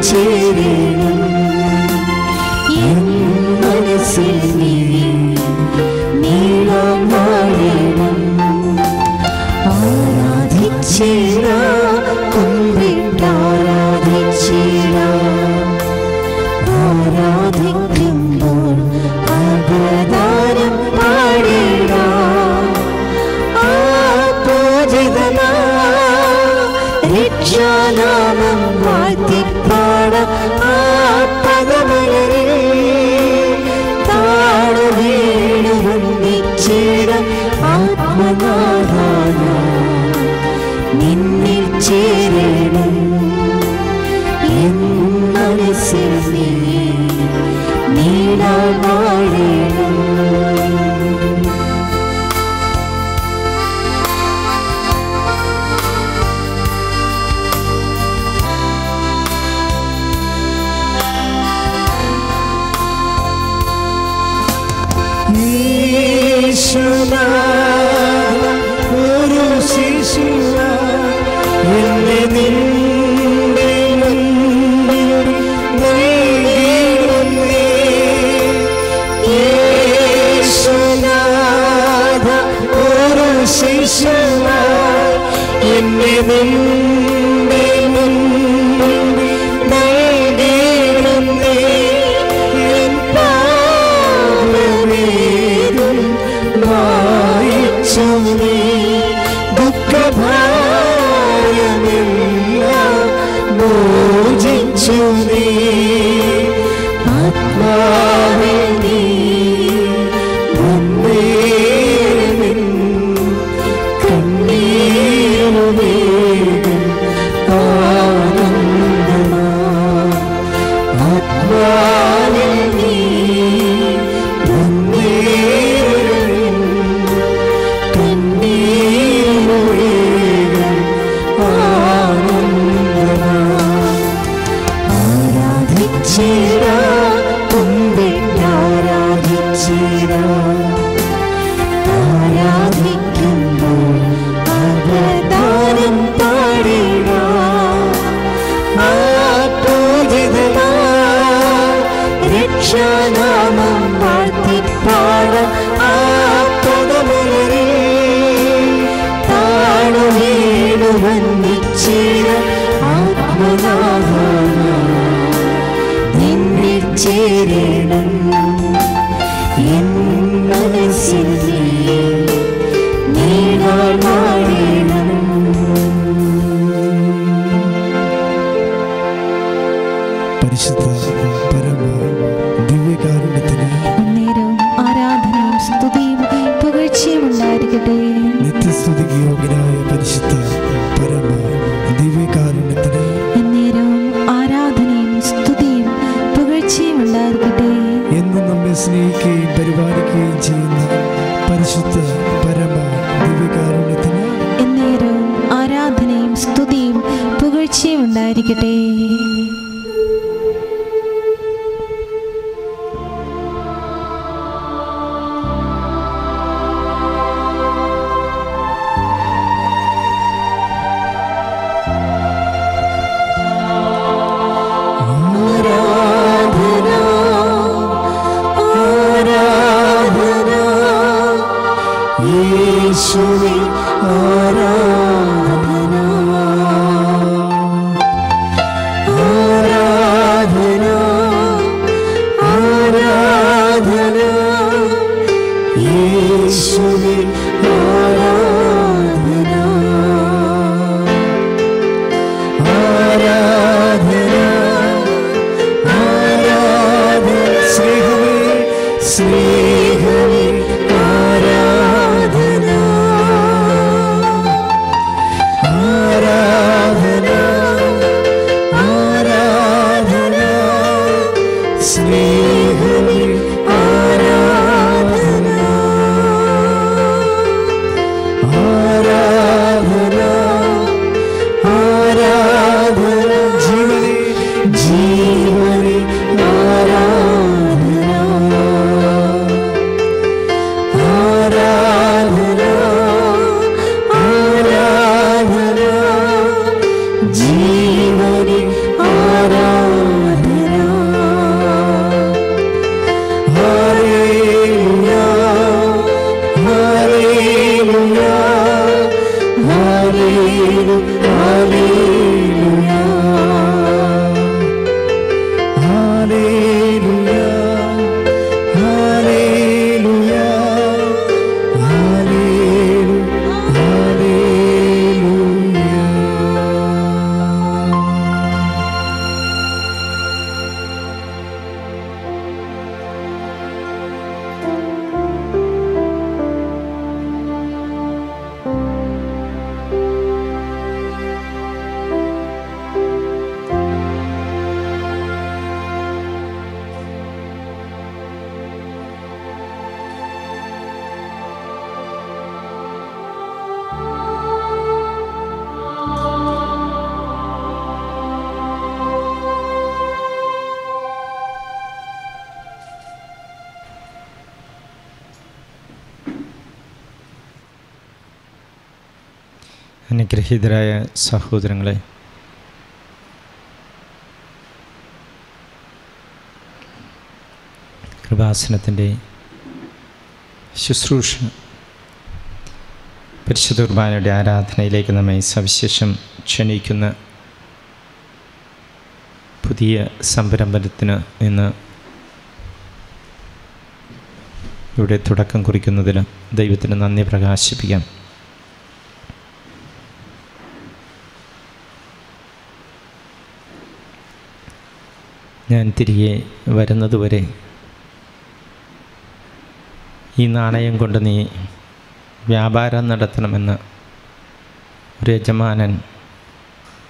记忆。അനുഗ്രഹീതരായ സഹോദരങ്ങളെ കൃപാസനത്തിന്റെ ശുശ്രൂഷ പരിശുദ്ധ കുർബാനയുടെ ആരാധനയിലേക്ക് നമ്മെ സവിശേഷം ക്ഷണിക്കുന്ന പുതിയ സംരംഭത്തിന് ഇന്ന് ഇവിടെ തുടക്കം കുറിക്കുന്നതിന് ദൈവത്തിന് നന്ദി പ്രകാശിപ്പിക്കാം. ഞാൻ തിരികെ വരുന്നതുവരെ ഈ നാണയം കൊണ്ട് നീ വ്യാപാരം നടത്തണമെന്ന് ഒരു യജമാനൻ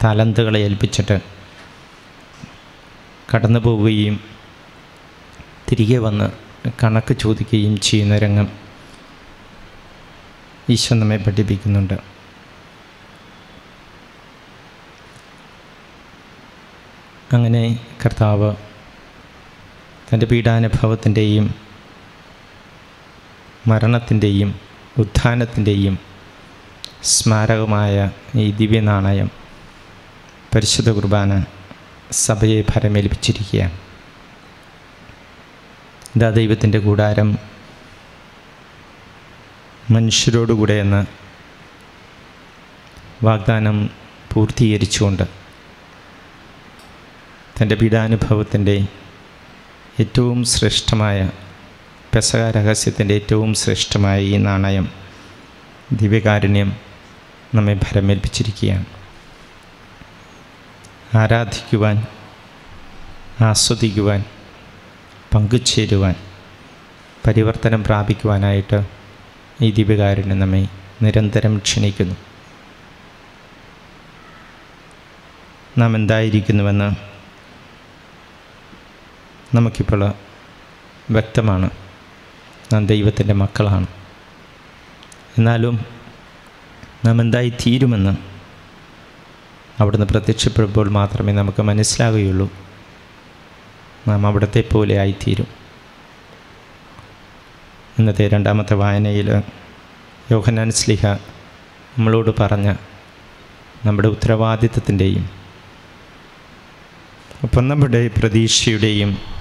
തലന്തുകളെ ഏൽപ്പിച്ചിട്ട് കടന്നു പോവുകയും തിരികെ വന്ന് കണക്ക് ചോദിക്കുകയും ചെയ്യുന്ന രംഗം ഈശോ നമ്മെ പഠിപ്പിക്കുന്നുണ്ട്. അങ്ങനെ കർത്താവ് തന്റെ പീഡാനുഭവത്തിന്റെയും മരണത്തിന്റെയും ഉത്ഥാനത്തിന്റെയും സ്മാരകമായ ഈ ദിവ്യനാണയം പരിശുദ്ധ കുർബാന സഭയെ ഭരമേൽപ്പിച്ചിരിക്കുകയാണ്. ഇതാ ദൈവത്തിന്റെ കൂടാരം. മനുഷ്യരോടുകൂടെ എന്ന് വാഗ്ദാനം പൂർത്തീകരിച്ചുകൊണ്ട് തന്റെ പീഡാനുഭവത്തിന്റെ ഏറ്റവും ശ്രേഷ്ഠമായ പെസക രഹസ്യത്തിന്റെ ഏറ്റവും ശ്രേഷ്ഠമായ ഈ നാണയം ദിവ്യകാരുണ്യം നമ്മെ ഭരമേൽപ്പിച്ചിരിക്കുകയാണ്. ആരാധിക്കുവാൻ ആസ്വദിക്കുവാൻ പങ്കുചേരുവാൻ പരിവർത്തനം പ്രാപിക്കുവാനായിട്ട് ഈ ദിവ്യകാരുണ്യം നമ്മെ നിരന്തരം ക്ഷണിക്കുന്നു. നാം എന്തായിരിക്കുന്നുവെന്ന് നമുക്കിപ്പോൾ വ്യക്തമാണ്. നാം ദൈവത്തിന്റെ മക്കളാണ്. എന്നാലും നാം എന്തായി തീരുമെന്ന് അവിടുന്ന് പ്രത്യക്ഷപ്പെടുമ്പോൾ മാത്രമേ നമുക്ക് മനസ്സിലാകുകയുള്ളൂ. നാം അവിടത്തെ പോലെ ആയിത്തീരും. ഇന്നത്തെ രണ്ടാമത്തെ വായനയിൽ യോഹനാൻ സ്ലിഹ നമ്മളോട് പറഞ്ഞ നമ്മുടെ ഉത്തരവാദിത്വത്തിന്റെയും ഒപ്പം നമ്മുടെ പ്രതീക്ഷയുടെയും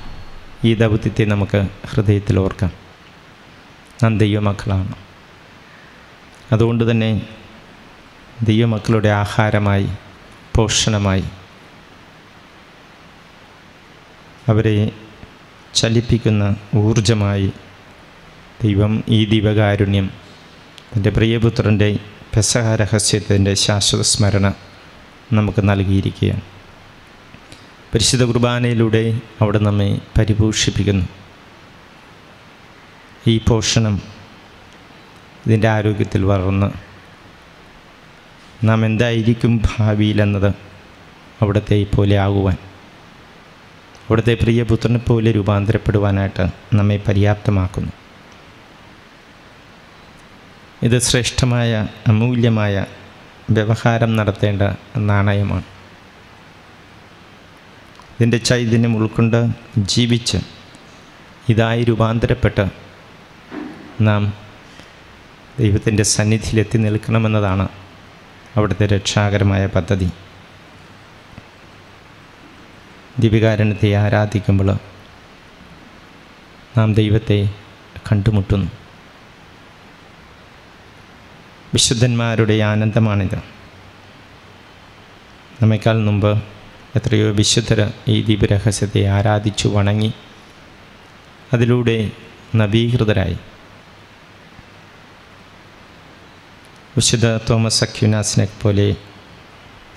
ഈ ദൗത്യത്തെ നമുക്ക് ഹൃദയത്തിൽ ഓർക്കാം. നാം ദൈവമക്കളാണ്. അതുകൊണ്ട് തന്നെ ദൈവമക്കളുടെ ആഹാരമായി പോഷണമായി അവരെ ചലിപ്പിക്കുന്ന ഊർജമായി ദൈവം ഈ ദീപകാരുണ്യം തന്റെ പ്രിയപുത്രന്റെ പെസഹ രഹസ്യത്തിന്റെ ശാശ്വത സ്മരണ നമുക്ക് നൽകിയിരിക്കുകയാണ്. പരിശുദ്ധ കുർബാനയിലൂടെ അവിടെ നമ്മെ പരിപോഷിപ്പിക്കുന്നു. ഈ പോഷണം ഇതിന്റെ ആരോഗ്യത്തിൽ വളർന്ന് നാം എന്തായിരിക്കും ഭാവിയിലെന്നത് അവിടുത്തെ പോലെ ആകുവാൻ അവിടുത്തെ പ്രിയപുത്രനെ പോലെ രൂപാന്തരപ്പെടുവാനായിട്ട് നമ്മെ പര്യാപ്തമാക്കുന്നു. ഇത് ശ്രേഷ്ഠമായ അമൂല്യമായ വ്യവഹാരം നടത്തേണ്ട നാണയമാണ്. ഇതിന്റെ ചൈതന്യം ഉൾക്കൊണ്ട് ജീവിച്ച് ഇതായി രൂപാന്തരപ്പെട്ട് നാം ദൈവത്തിന്റെ സന്നിധിയിലെത്തി നിൽക്കണമെന്നതാണ് അവിടുത്തെ രക്ഷാകരമായ പദ്ധതി. ദിവികാരണത്തെ ആരാധിക്കുമ്പോൾ നാം ദൈവത്തെ കണ്ടുമുട്ടുന്നു. വിശുദ്ധന്മാരുടെ ആനന്ദമാണിത്. നമ്മേക്കാൾ മുമ്പ് എത്രയോ വിശുദ്ധർ ഈ ദീപരഹസ്യത്തെ ആരാധിച്ചു വണങ്ങി. അതിലൂടെ നവീകൃതരായി. വിശുദ്ധ തോമസ് അക്യുനാസിനെ പോലെ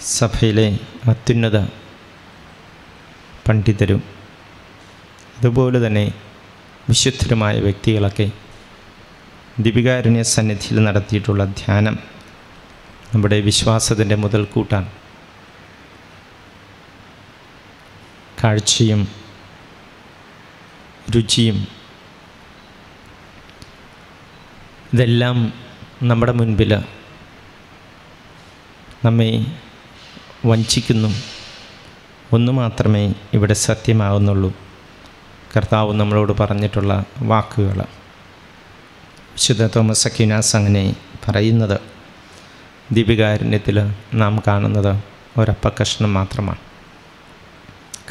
സഭയിലെ അത്യുന്നത പണ്ഡിതരും അതുപോലെ തന്നെ വിശുദ്ധരുമായ വ്യക്തികളൊക്കെ ദീപികാരുണ്യ സന്നിധിയിൽ നടത്തിയിട്ടുള്ള ധ്യാനം നമ്മുടെ വിശ്വാസത്തിന്റെ മുതൽക്കൂട്ടാണ്. കാഴ്ചയും രുചിയും ഇതെല്ലാം നമ്മുടെ മുൻപിൽ നമ്മെ വഞ്ചിക്കുന്നു. ഒന്ന് മാത്രമേ ഇവിടെ സത്യമാകുന്നുള്ളൂ. കർത്താവ് നമ്മളോട് പറഞ്ഞിട്ടുള്ള വാക്കുകൾ. വിശുദ്ധ തോമസ് അക്യുനാസ് അങ്ങനെ പറയുന്നത് ദീപികാരുണ്യത്തിൽ നാം കാണുന്നത് ഒരപ്പക്കഷ്ണം മാത്രമാണ്.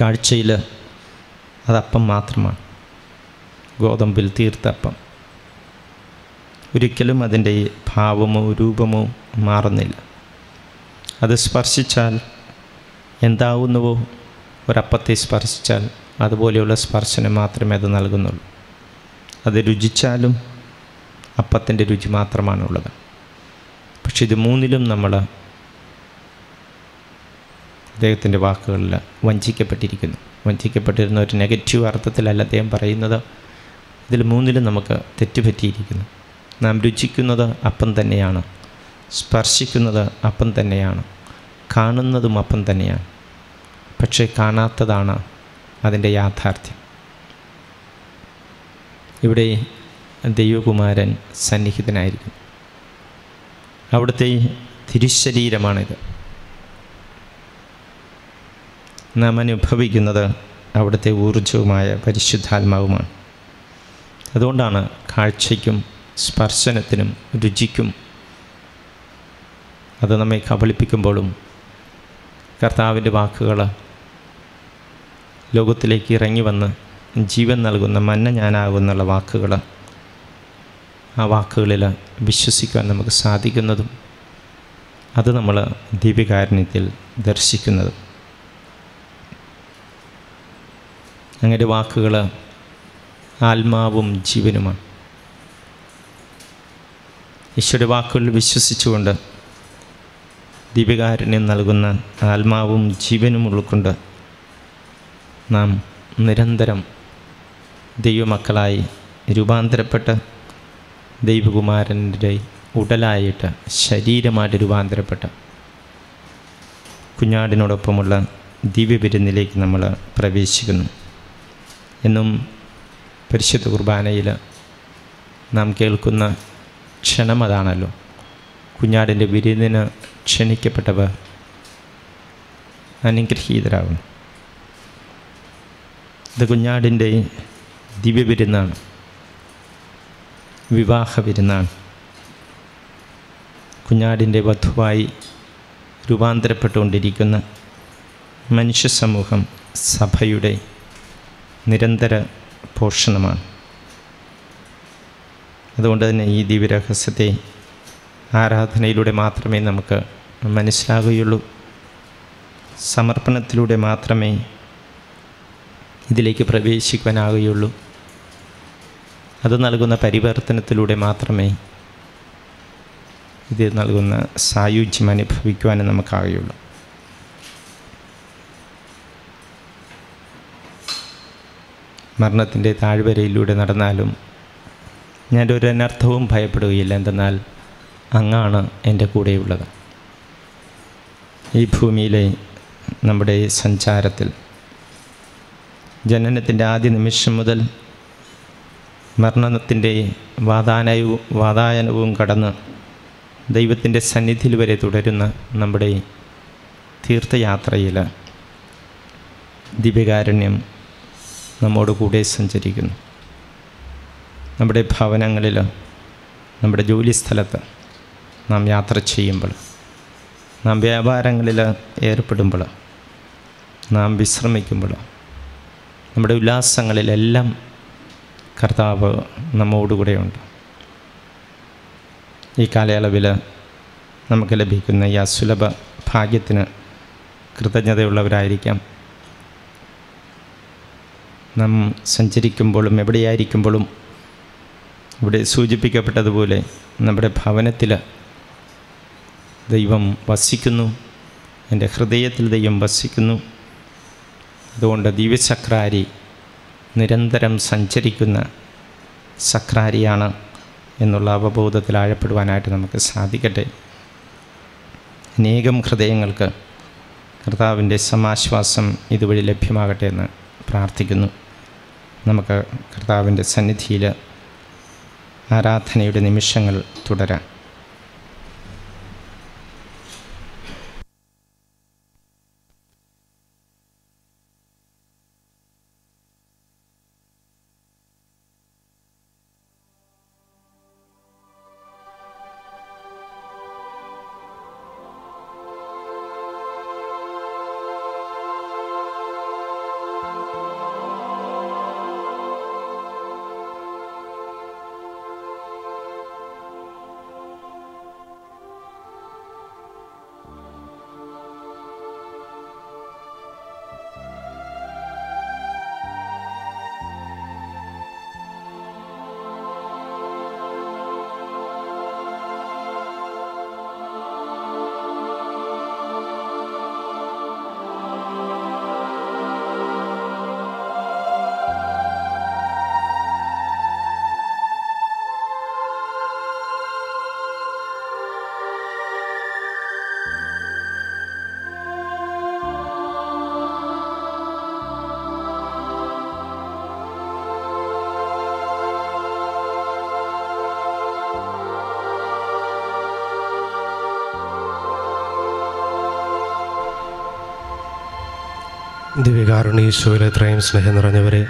കാഴ്ചയിൽ അതപ്പം മാത്രമാണ്. ഗോതമ്പിൽ തീർത്തപ്പം ഒരിക്കലും അതിന്റെ ഭാവമോ രൂപമോ മാറുന്നില്ല. അത് സ്പർശിച്ചാൽ എന്താവുന്നുവോ? ഒരപ്പത്തെ സ്പർശിച്ചാൽ അതുപോലെയുള്ള സ്പർശനം മാത്രമേ അത് നൽകുന്നുള്ളൂ. അത് രുചിച്ചാലും അപ്പത്തിന്റെ രുചി മാത്രമാണുള്ളത്. പക്ഷെ ഇത് മൂന്നിലും നമ്മൾ അദ്ദേഹത്തിന്റെ വാക്കുകളിൽ വഞ്ചിക്കപ്പെട്ടിരിക്കുന്നു. വഞ്ചിക്കപ്പെട്ടിരുന്ന ഒരു നെഗറ്റീവ് അർത്ഥത്തിലല്ല അദ്ദേഹം പറയുന്നത്. ഇതിൽ മൂന്നിലും നമുക്ക് തെറ്റുപറ്റിയിരിക്കുന്നു. നാം രുചിക്കുന്നത് അപ്പം തന്നെയാണ്. സ്പർശിക്കുന്നത് അപ്പം തന്നെയാണ്. കാണുന്നതും അപ്പം തന്നെയാണ്. പക്ഷേ കാണാത്തതാണ് അതിന്റെ യാഥാർത്ഥ്യം. ഇവിടെ ദൈവകുമാരൻ സന്നിഹിതനായിരിക്കും അവിടുത്തെ തിരുശരീരമാണിത്. നാം അനുഭവിക്കുന്നത് അവിടുത്തെ ഊർജവുമായ പരിശുദ്ധാത്മാവുമാണ്. അതുകൊണ്ടാണ് കാഴ്ചയ്ക്കും സ്പർശനത്തിനും രുചിക്കും അത് നമ്മെ കബളിപ്പിക്കുമ്പോഴും കർത്താവിന്റെ വാക്കുകൾ ലോകത്തിലേക്ക് ഇറങ്ങി വന്ന് ജീവൻ നൽകുന്ന മന്ന ഞാനാകുന്നുള്ള വാക്കുകൾ ആ വാക്കുകളിൽ വിശ്വസിക്കാൻ നമുക്ക് സാധിക്കുന്നതും അത് നമ്മൾ ദീപികാരുണ്യത്തിൽ ദർശിക്കുന്നതും. അങ്ങനെ വാക്കുകൾ ആത്മാവും ജീവനുമാണ്. ഈശ്വര വാക്കുകളിൽ വിശ്വസിച്ചുകൊണ്ട് ദീപികാരുണ്യം നൽകുന്ന ആത്മാവും ജീവനും ഉൾക്കൊണ്ട് നാം നിരന്തരം ദൈവമക്കളായി രൂപാന്തരപ്പെട്ട് ദൈവകുമാരന്റെ ഉടലായിട്ട് ശരീരമായിട്ട് രൂപാന്തരപ്പെട്ട കുഞ്ഞാടിനോടൊപ്പമുള്ള ദിവ്യവിരുന്നിലേക്ക് നമ്മൾ പ്രവേശിക്കുന്നു. എന്നും പരിശുദ്ധ കുർബാനയിൽ നാം കേൾക്കുന്ന ക്ഷണം അതാണല്ലോ. കുഞ്ഞാടിന്റെ വിരുന്നിന് ക്ഷണിക്കപ്പെട്ടവർ അനുഗ്രഹീതരാകുന്നു ഇത് കുഞ്ഞാടിന്റെ ദിവ്യ വിരുന്നാണ്. വിവാഹ വിരുന്നാണ്. കുഞ്ഞാടിന്റെ വധുവായി രൂപാന്തരപ്പെട്ടുകൊണ്ടിരിക്കുന്ന മനുഷ്യ സമൂഹം സഭയുടെ നിരന്തര പോഷണമാണ്. അതുകൊണ്ട് തന്നെ ഈ ദിവ്യരഹസ്യത്തെ ആരാധനയിലൂടെ മാത്രമേ നമുക്ക് മനസ്സിലാകുകയുള്ളൂ. സമർപ്പണത്തിലൂടെ മാത്രമേ ഇതിലേക്ക് പ്രവേശിക്കുവാനാകുകയുള്ളൂ. അത് നൽകുന്ന പരിവർത്തനത്തിലൂടെ മാത്രമേ ഇത് നൽകുന്ന സായുജ്യം അനുഭവിക്കുവാനും നമുക്കാകുകയുള്ളൂ. മരണത്തിന്റെ താഴ്വരയിലൂടെ നടന്നാലും ഞാൻ ഒരു അനർത്ഥവും ഭയപ്പെടുകയില്ല. എന്തെന്നാൽ അങ്ങാണ് എന്റെ കൂടെയുള്ളത്. ഈ ഭൂമിയിലെ നമ്മുടെ സഞ്ചാരത്തിൽ ജനനത്തിന്റെ ആദ്യ നിമിഷം മുതൽ മരണത്തിന്റെ വാതാനയവും വാതായനവും കടന്ന് ദൈവത്തിന്റെ സന്നിധിയിൽ വരെ തുടരുന്ന നമ്മുടെ തീർത്ഥയാത്രയിൽ ദിവ്യകാരുണ്യം നമ്മോട് കൂടെ സഞ്ചരിക്കുന്നു. നമ്മുടെ ഭവനങ്ങളിൽ നമ്മുടെ ജോലി സ്ഥലത്ത് നാം യാത്ര ചെയ്യുമ്പോൾ നാം വ്യാപാരങ്ങളിൽ ഏർപ്പെടുമ്പോൾ നാം വിശ്രമിക്കുമ്പോൾ നമ്മുടെ ഉല്ലാസങ്ങളിലെല്ലാം കർത്താവ് നമ്മോടുകൂടെയുണ്ട് ഈ കാലയളവിൽ നമുക്ക് ലഭിക്കുന്ന ഈ അസുലഭ ഭാഗ്യത്തിന് കൃതജ്ഞതയുള്ളവരായിരിക്കാം. നാം സഞ്ചരിക്കുമ്പോഴും എവിടെയായിരിക്കുമ്പോഴും ഇവിടെ സൂചിപ്പിക്കപ്പെട്ടതുപോലെ നമ്മുടെ ഭവനത്തിൽ ദൈവം വസിക്കുന്നു. എന്റെ ഹൃദയത്തിൽ ദൈവം വസിക്കുന്നു. അതുകൊണ്ട് ദിവ്യചക്രാരി നിരന്തരം സഞ്ചരിക്കുന്ന സക്രാരിയാണ് എന്നുള്ള അവബോധത്തിൽ ആഴപ്പെടുവാനായിട്ട് നമുക്ക് സാധിക്കട്ടെ. അനേകം ഹൃദയങ്ങൾക്ക് കർത്താവിന്റെ സമാശ്വാസം ഇതുവഴി ലഭ്യമാകട്ടെ എന്ന് പ്രാർത്ഥിക്കുന്നു. നമുക്ക് കർത്താവിന്റെ സന്നിധിയിൽ ആരാധനയുടെ നിമിഷങ്ങൾ തുടരാം. ദിവ്യകാരുണീശോയിൽ എത്രയും സ്നേഹം നിറഞ്ഞവരെ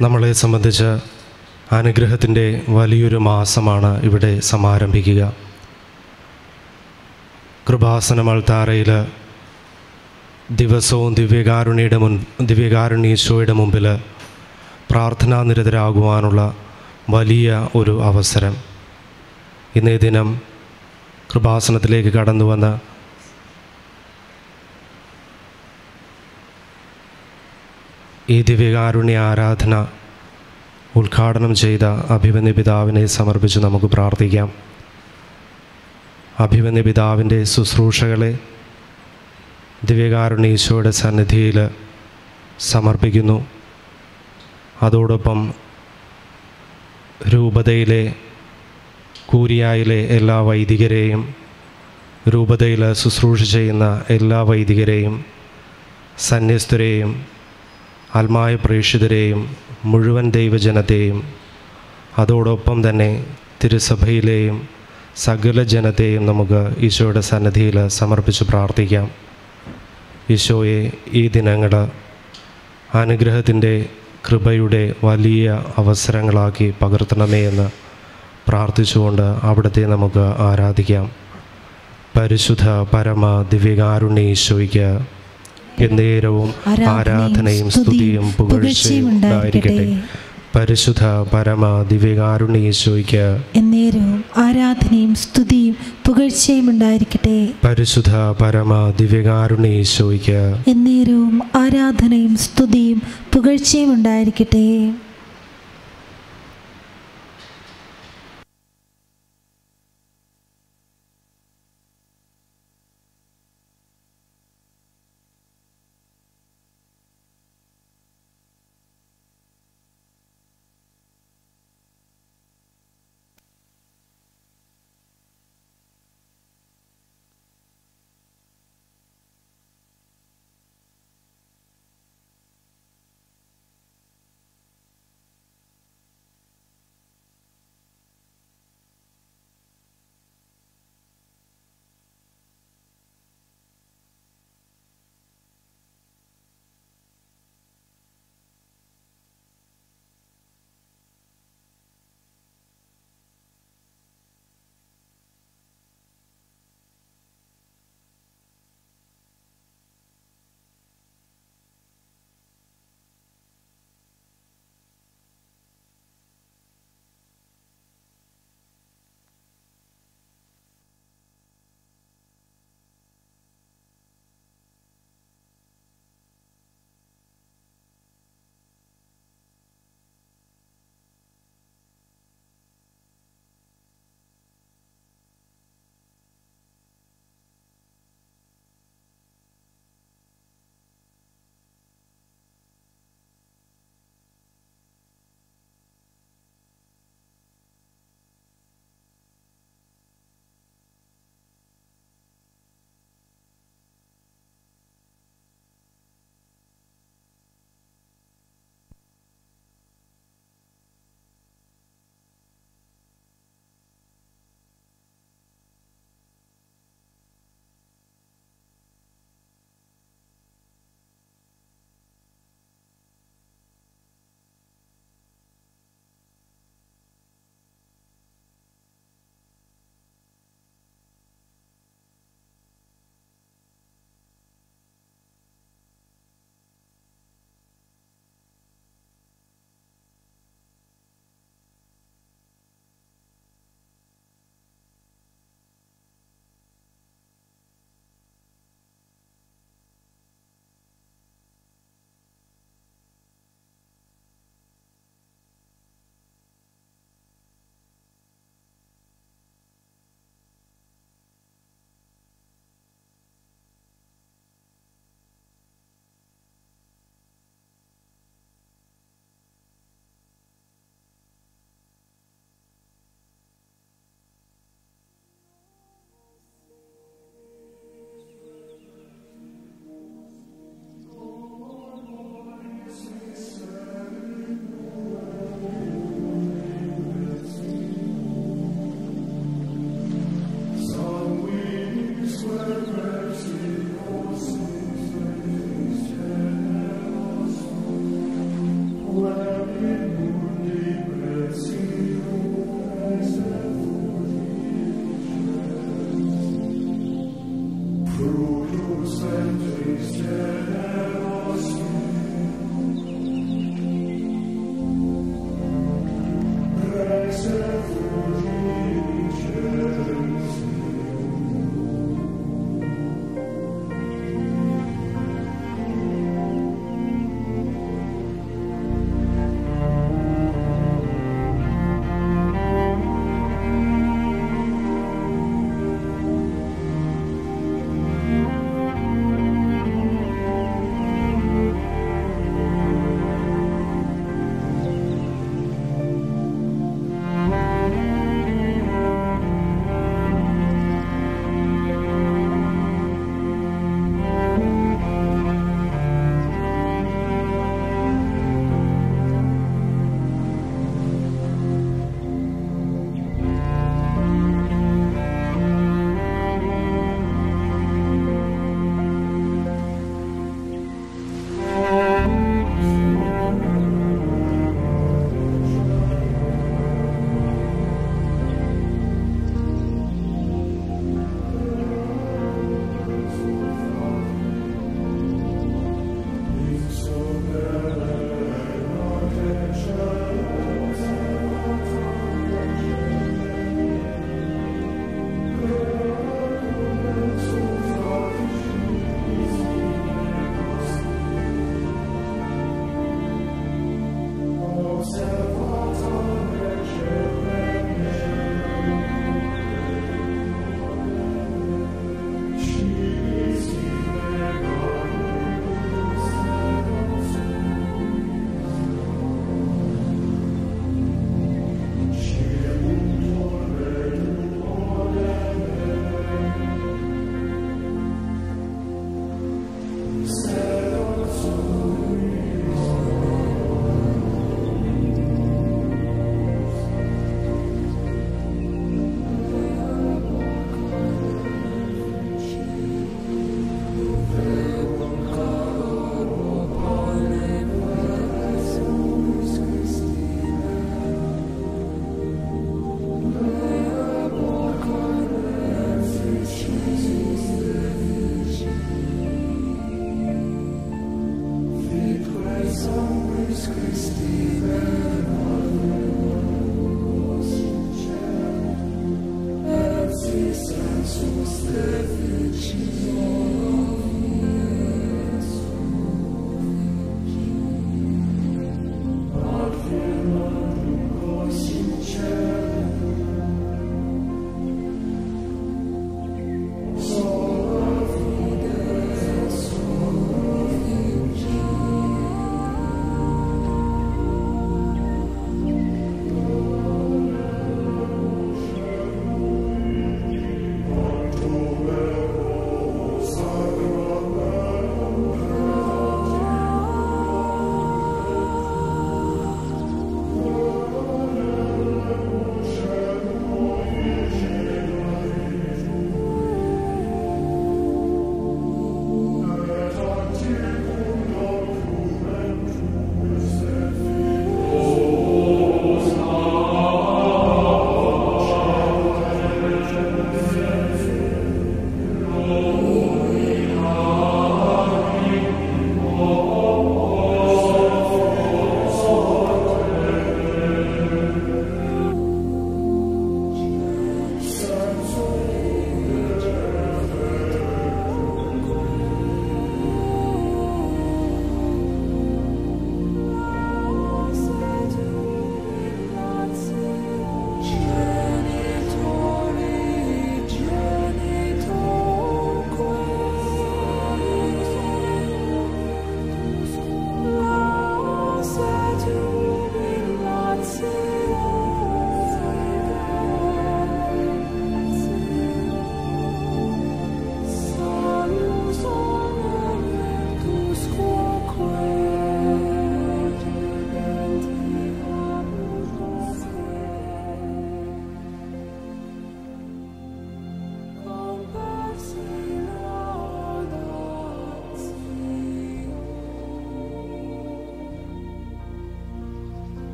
നമ്മളെ സംബന്ധിച്ച് അനുഗ്രഹത്തിന്റെ വലിയൊരു മാസമാണ് ഇവിടെ സമാരംഭിക്കുക. കൃപാസനമൾത്താരയിൽ ദിവസവും ദിവ്യകാരുണ്യയുടെ മുൻ ദിവ്യകാരുണ്യീശോയുടെ മുമ്പിൽ പ്രാർത്ഥനാ നിരതരാകുവാനുള്ള വലിയ ഒരു അവസരം. ഇന്നേ ദിനം കൃപാസനത്തിലേക്ക് കടന്നു വന്ന് ഈ ദിവ്യകാരുണ്യ ആരാധന ഉദ്ഘാടനം ചെയ്ത അഭിമന്യ പിതാവിനെ സമർപ്പിച്ച് നമുക്ക് പ്രാർത്ഥിക്കാം. അഭിമന്യ പിതാവിന്റെ ശുശ്രൂഷകളെ ദിവ്യകാരുണ്യ ഈശോയുടെ സന്നിധിയിൽ സമർപ്പിക്കുന്നു. അതോടൊപ്പം രൂപതയിലെ കൂരിയായിലെ എല്ലാ വൈദികരെയും രൂപതയിൽ ശുശ്രൂഷ ചെയ്യുന്ന എല്ലാ വൈദികരെയും സന്യസ്തരെയും ആത്മായ പ്രേക്ഷിതരെയും മുഴുവൻ ദൈവജനത്തെയും അതോടൊപ്പം തന്നെ തിരുസഭയിലെയും സകല ജനത്തെയും നമുക്ക് ഈശോയുടെ സന്നിധിയിൽ സമർപ്പിച്ച് പ്രാർത്ഥിക്കാം. ഈശോയെ ഈ ദിനങ്ങൾ അനുഗ്രഹത്തിന്റെ കൃപയുടെ വലിയ അവസരങ്ങളാക്കി പകർത്തണമേ എന്ന് പ്രാർത്ഥിച്ചുകൊണ്ട് അവിടുത്തെ നമുക്ക് ആരാധിക്കാം. പരിശുദ്ധ പരമ ദിവ്യകാരുണ്യ ഈശോയ്ക്ക് എന്നേരവും ആരാധനയും സ്തുതിയും പുകഴ്ചയും ഉണ്ടായിരിക്കട്ടെ. പരിശുദ്ധ പരമ ദിവ്യകാരുണ്യേശോയ്ക്ക് എന്നേരവും ആരാധനയും സ്തുതിയും പുകഴ്ചയും ഉണ്ടായിരിക്കട്ടെ. പരിശുദ്ധ പരമ ദിവ്യകാരുണ്യേശോയ്ക്ക് എന്നേരവും ആരാധനയും സ്തുതിയും പുകഴ്ചയും ഉണ്ടായിരിക്കട്ടെ.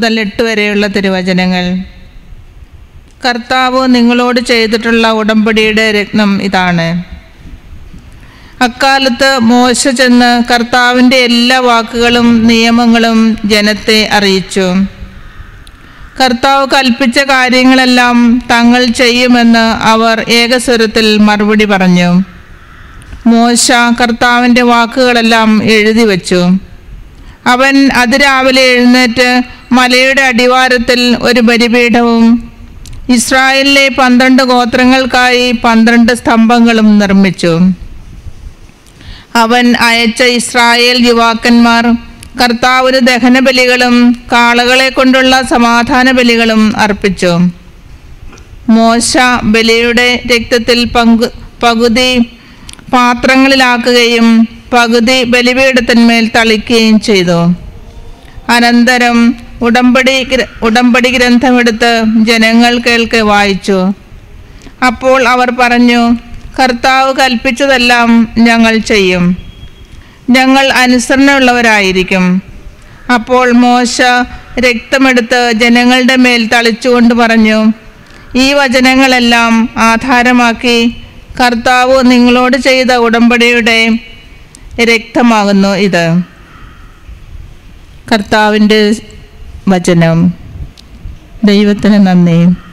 മുതൽ എട്ട് വരെയുള്ള തിരുവചനങ്ങൾ. കർത്താവ് നിങ്ങളോട് ചെയ്തിട്ടുള്ള ഉടമ്പടിയുടെ രത്നം ഇതാണ്. അക്കാലത്ത് മോശ ചെന്ന് കർത്താവിന്റെ എല്ലാ വാക്കുകളും നിയമങ്ങളും ജനത്തെ അറിയിച്ചു. കർത്താവ് കൽപ്പിച്ച കാര്യങ്ങളെല്ലാം തങ്ങൾ ചെയ്യുമെന്ന് അവർ ഏകസ്വരത്തിൽ മറുപടി പറഞ്ഞു. മോശ കർത്താവിന്റെ വാക്കുകളെല്ലാം എഴുതി വച്ചു. അവൻ അതിരാവിലെ എഴുന്നേറ്റ് മലയുടെ അടിവാരത്തിൽ ഒരു ബലിപീഠവും ഇസ്രായേലിലെ പന്ത്രണ്ട് ഗോത്രങ്ങൾക്കായി പന്ത്രണ്ട് സ്തംഭങ്ങളും നിർമ്മിച്ചു. അവൻ അയച്ച ഇസ്രായേൽ യുവാക്കന്മാർ കർത്താവിന് ദഹനബലികളും കാളകളെ കൊണ്ടുള്ള സമാധാന ബലികളും അർപ്പിച്ചു. മോശ ബലിയുടെ രക്തത്തിൽ പങ്കു പകുതി പാത്രങ്ങളിലാക്കുകയും പകുതി ബലിപീഠത്തിന്മേൽ തളിക്കുകയും ചെയ്തു. അനന്തരം ഉടമ്പടി ഉടമ്പടി ഗ്രന്ഥമെടുത്ത് ജനങ്ങൾ കേൾക്കെ വായിച്ചു. അപ്പോൾ അവർ പറഞ്ഞു കർത്താവ് കൽപ്പിച്ചതെല്ലാം ഞങ്ങൾ ചെയ്യും. ഞങ്ങൾ അനുസരണയുള്ളവരായിരിക്കും. അപ്പോൾ മോശ രക്തമെടുത്ത് ജനങ്ങളുടെ മേൽ തളിച്ചുകൊണ്ട് പറഞ്ഞു ഈ വചനങ്ങളെല്ലാം ആധാരമാക്കി കർത്താവ് നിങ്ങളോട് ചെയ്ത ഉടമ്പടിയുടെ രക്തമാകുന്നു ഇത്. കർത്താവിന്റെ വചനം. ദൈവത്തിന് നന്ദി.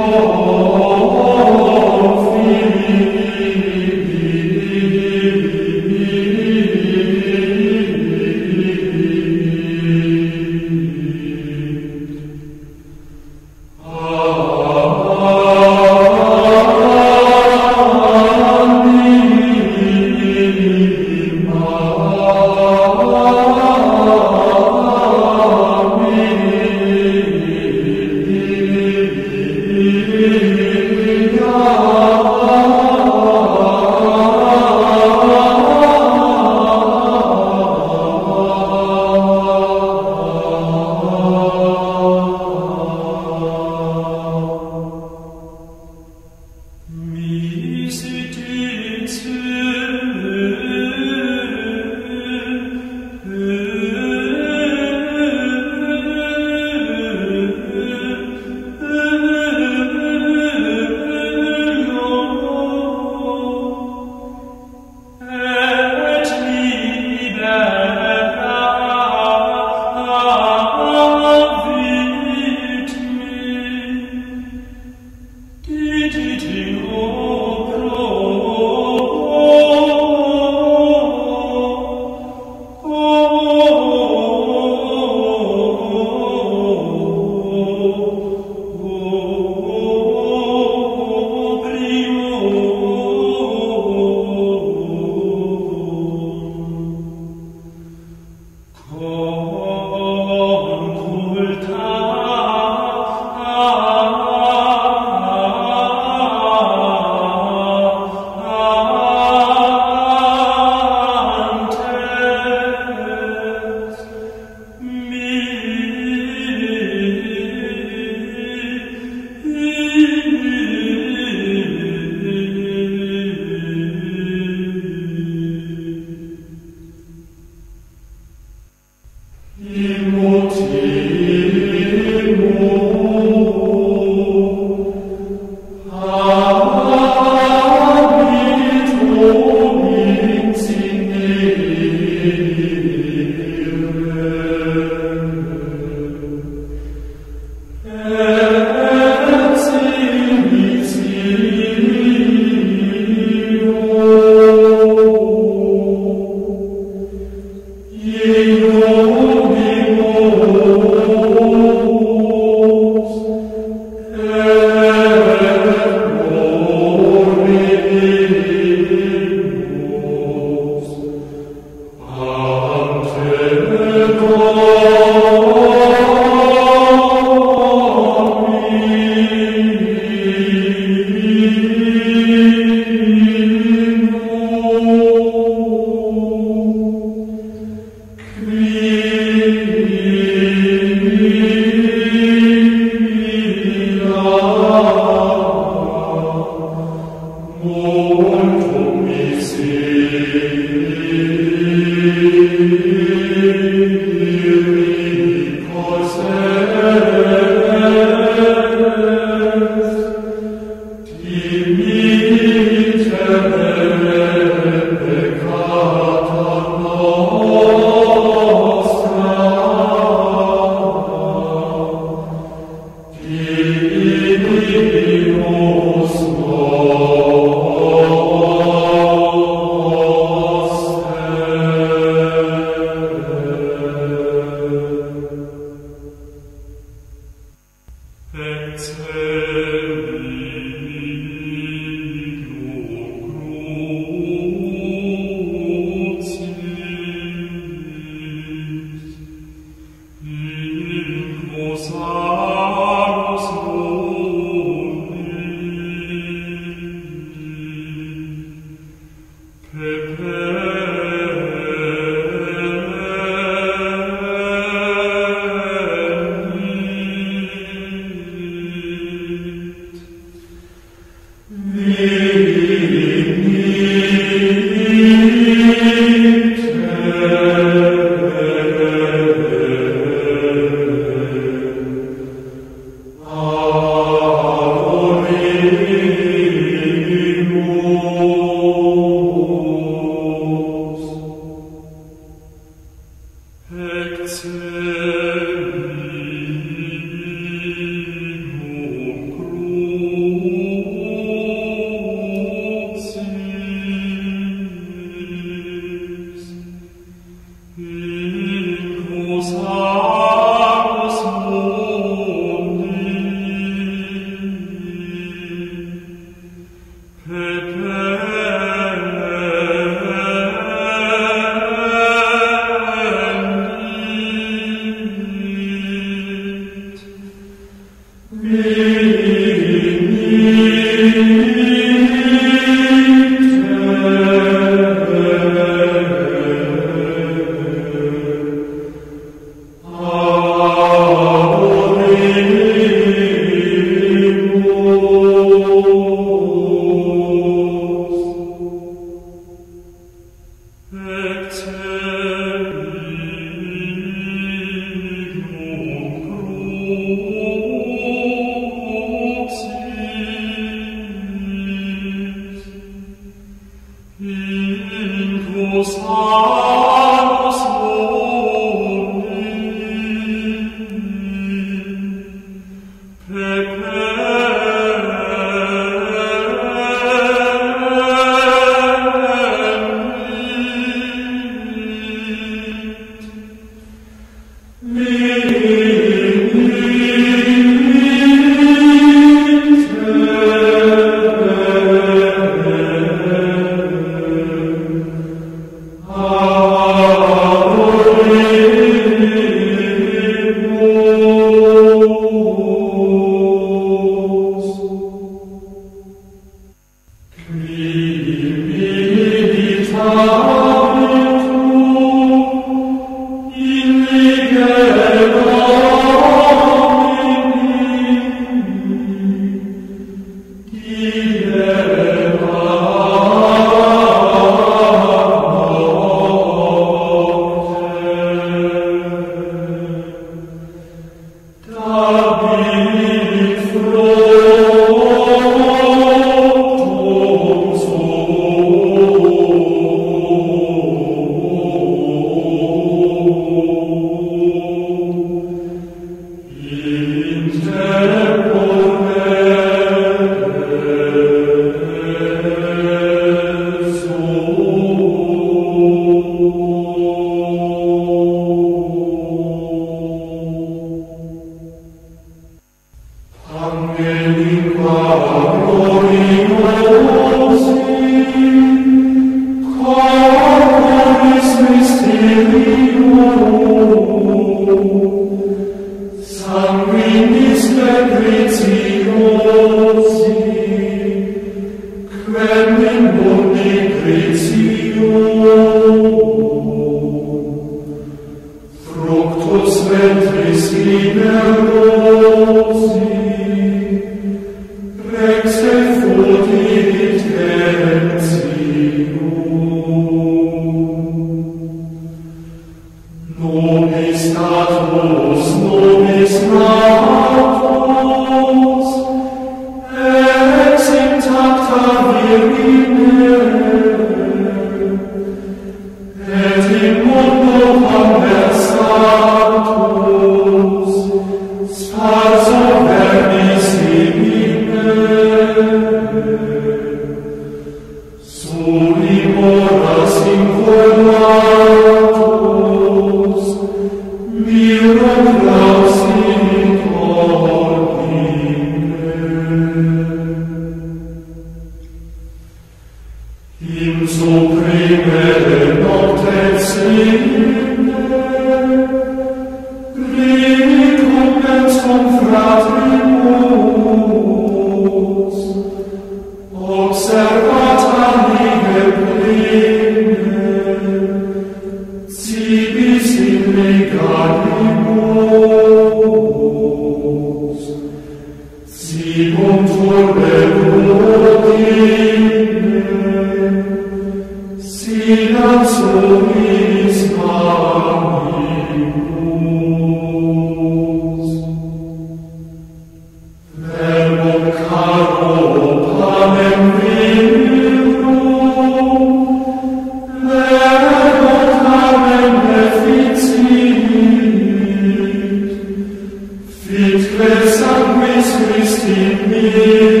me.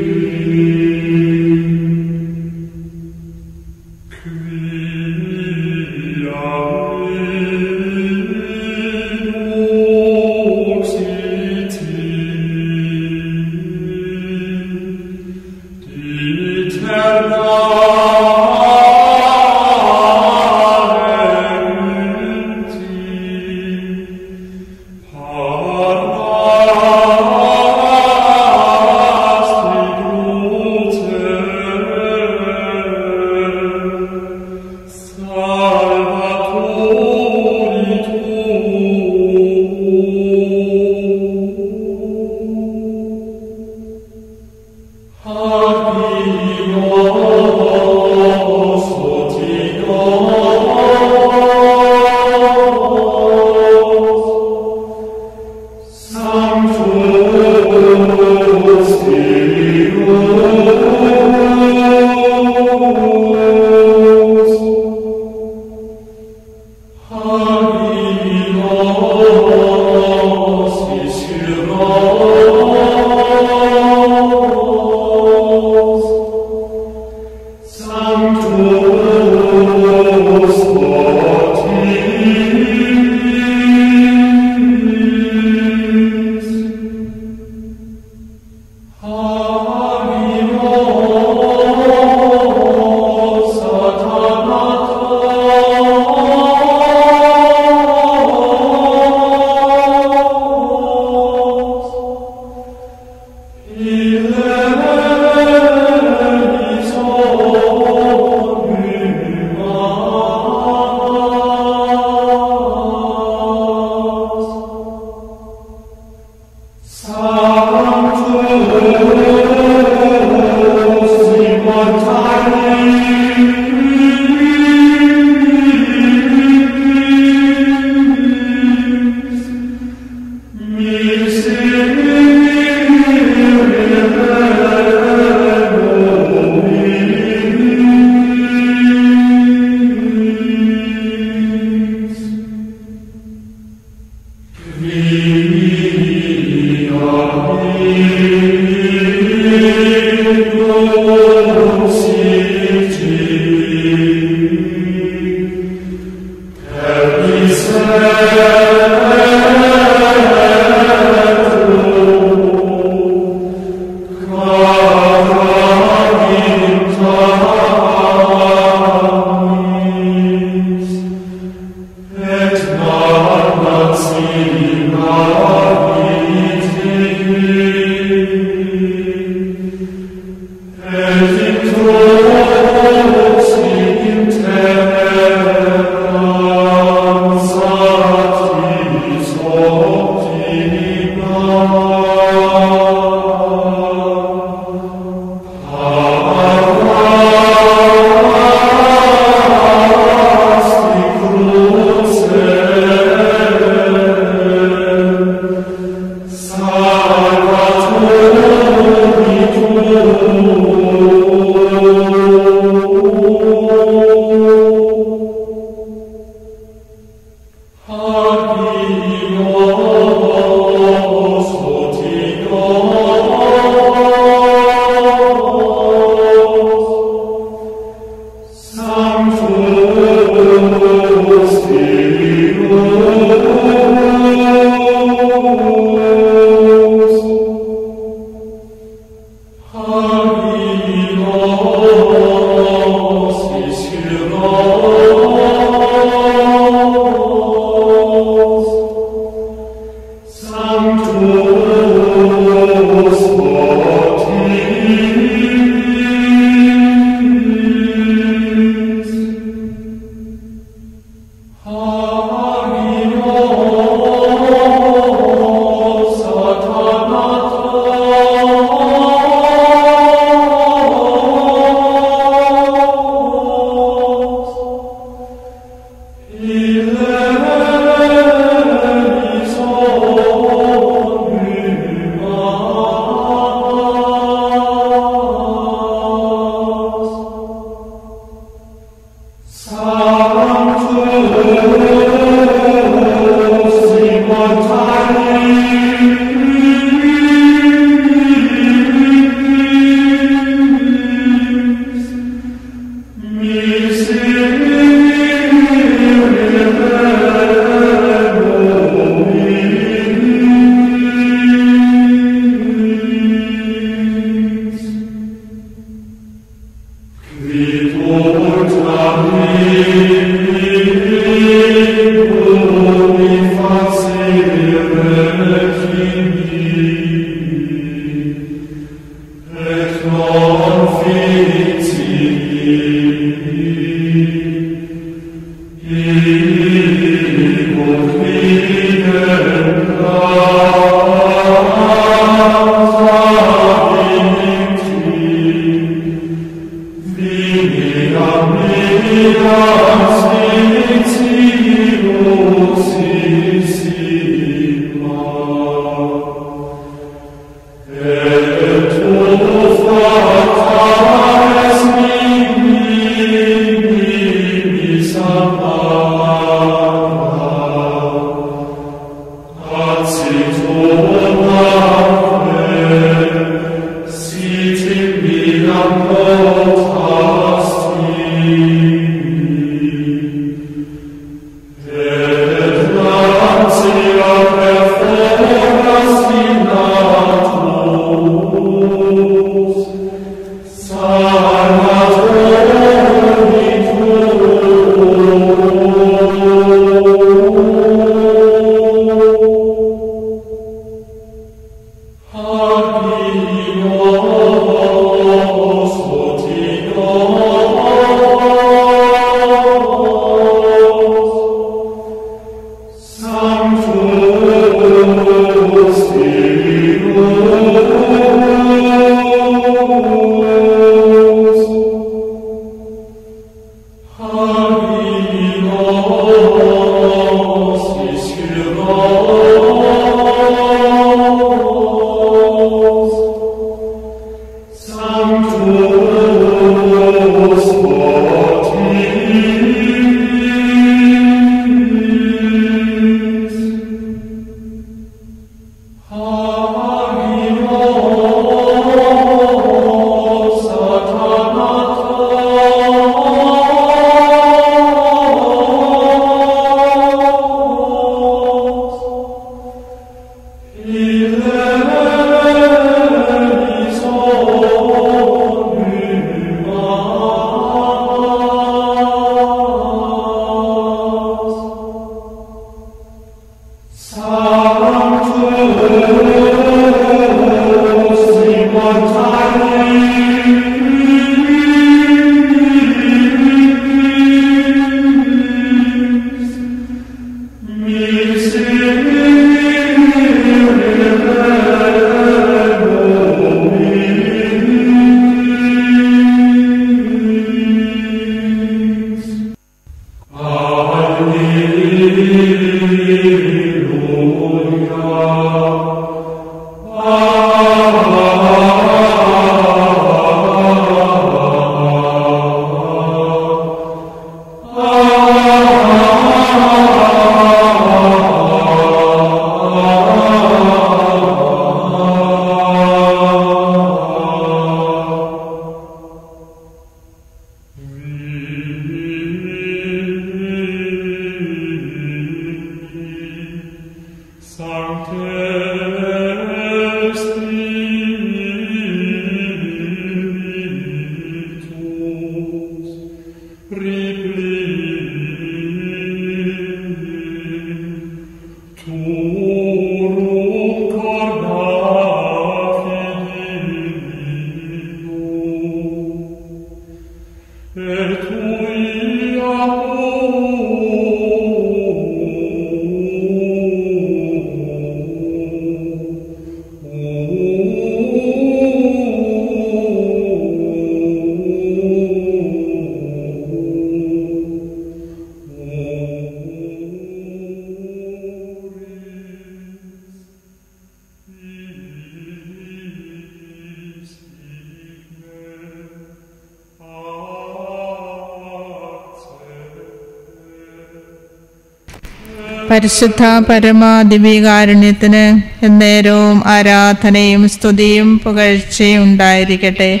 പരിശുദ്ധ പരമാദിവികാരുണ്യത്തിന് എന്നേരവും ആരാധനയും സ്തുതിയും പുകഴ്ചയും ഉണ്ടായിരിക്കട്ടെ.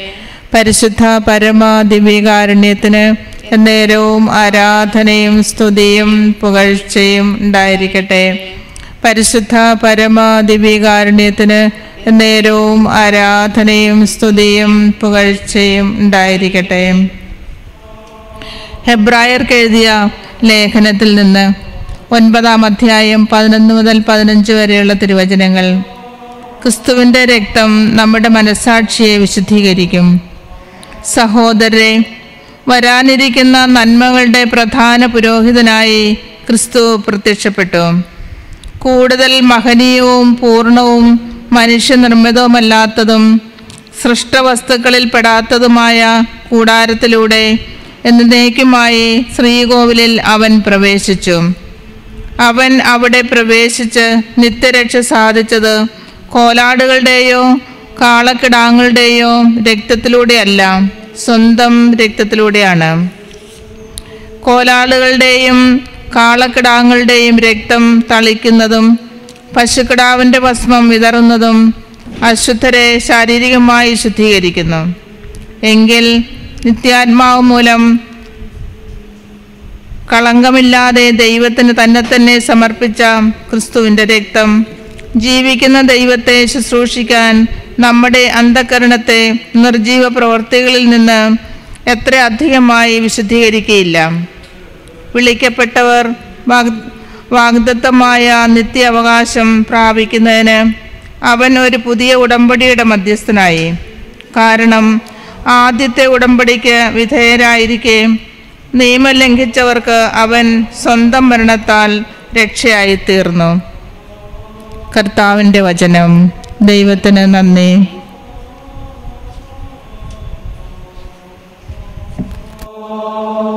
പരിശുദ്ധ പരമാദിവികാരുണ്യത്തിന് എന്നേരവും ആരാധനയും സ്തുതിയും പുകഴ്ചയും ഉണ്ടായിരിക്കട്ടെ. പരിശുദ്ധ പരമാദിവികാരുണ്യത്തിന് എന്നേരവും ആരാധനയും സ്തുതിയും പുകഴ്ചയും ഉണ്ടായിരിക്കട്ടെ. ഹെബ്രായർക്ക് എഴുതിയ ലേഖനത്തിൽ നിന്ന് ഒൻപതാം അധ്യായം പതിനൊന്ന് മുതൽ പതിനഞ്ച് വരെയുള്ള തിരുവചനങ്ങൾ. ക്രിസ്തുവിന്റെ രക്തം നമ്മുടെ മനസാക്ഷിയെ വിശുദ്ധീകരിക്കും. സഹോദരരെ വരാനിരിക്കുന്ന നന്മകളുടെ പ്രധാന പുരോഹിതനായി ക്രിസ്തു പ്രത്യക്ഷപ്പെട്ടു. കൂടുതൽ മഹനീയവും പൂർണവും മനുഷ്യനിർമ്മിതവുമല്ലാത്തതും സൃഷ്ടവസ്തുക്കളിൽ പെടാത്തതുമായ കൂടാരത്തിലൂടെ എന്നേക്കുമായി ശ്രീകോവിലിൽ അവൻ പ്രവേശിച്ചു. അവൻ അവിടെ പ്രവേശിച്ച് നിത്യരക്ഷ സാധിച്ചത് കോലാടുകളുടെയോ കാളക്കിടാങ്ങളുടെയോ രക്തത്തിലൂടെയല്ല സ്വന്തം രക്തത്തിലൂടെയാണ്. കോലാളുകളുടെയും കാളക്കിടാങ്ങളുടെയും രക്തം തളിക്കുന്നതും പശുക്കിടാവിന്റെ ഭസ്മം വിതറുന്നതും അശുദ്ധരെ ശാരീരികമായി ശുദ്ധീകരിക്കുന്നു. എങ്കിൽ നിത്യാത്മാവ് മൂലം കളങ്കമില്ലാതെ ദൈവത്തിന് തന്നെ തന്നെ സമർപ്പിച്ച ക്രിസ്തുവിന്റെ രക്തം. ജീവിക്കുന്ന ദൈവത്തെ ശുശ്രൂഷിക്കാൻ നമ്മുടെ അന്ധകരണത്തെ നിർജീവ പ്രവൃത്തികളിൽ നിന്ന് എത്ര അധികമായി വിശുദ്ധീകരിക്കുകയില്ല വിളിക്കപ്പെട്ടവർ വാഗ് വാഗ്ദത്തമായ നിത്യ അവകാശം പ്രാപിക്കുന്നതിന് അവൻ ഒരു പുതിയ ഉടമ്പടിയുടെ മധ്യസ്ഥനായി. കാരണം ആദ്യത്തെ ഉടമ്പടിക്ക് വിധേയരായിരിക്കെ നിയമം ലംഘിച്ചവർക്ക് അവൻ സ്വന്തം മരണത്താൽ രക്ഷയായി തീർന്നു കർത്താവിന്റെ വചനം. ദൈവത്തിന് നന്ദി. Confitemi